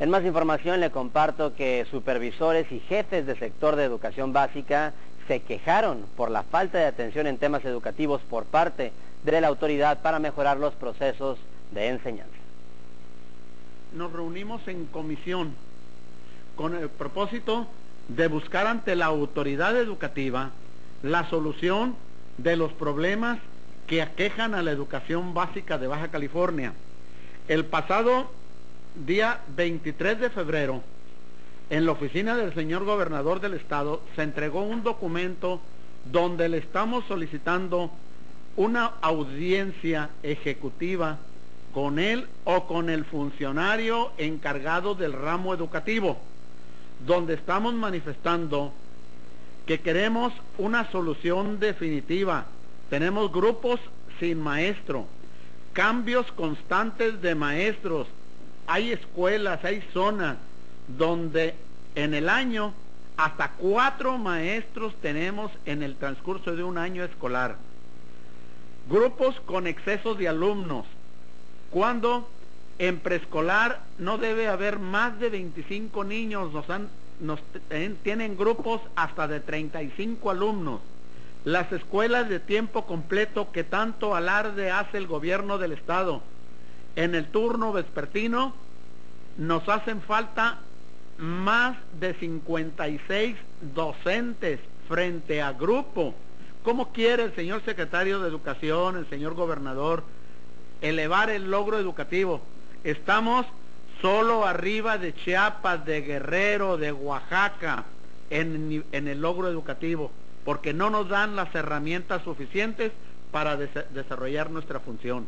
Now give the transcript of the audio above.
En más información le comparto que supervisores y jefes del sector de educación básica se quejaron por la falta de atención en temas educativos por parte de la autoridad para mejorar los procesos de enseñanza. Nos reunimos en comisión con el propósito de buscar ante la autoridad educativa la solución de los problemas que aquejan a la educación básica de Baja California. El pasado día 23 de febrero, en la oficina del señor gobernador del estado, se entregó un documento donde le estamos solicitando una audiencia ejecutiva con él o con el funcionario encargado del ramo educativo, donde estamos manifestando que queremos una solución definitiva. Tenemos grupos sin maestro, cambios constantes de maestros, hay escuelas, hay zonas donde en el año hasta cuatro maestros tenemos en el transcurso de un año escolar. Grupos con excesos de alumnos. Cuando en preescolar no debe haber más de 25 niños, nos tienen grupos hasta de 35 alumnos. Las escuelas de tiempo completo que tanto alarde hace el gobierno del Estado. En el turno vespertino nos hacen falta más de 56 docentes frente a grupo. ¿Cómo quiere el señor secretario de Educación, el señor gobernador, elevar el logro educativo? Estamos solo arriba de Chiapas, de Guerrero, de Oaxaca, en, el logro educativo, porque no nos dan las herramientas suficientes para desarrollar nuestra función.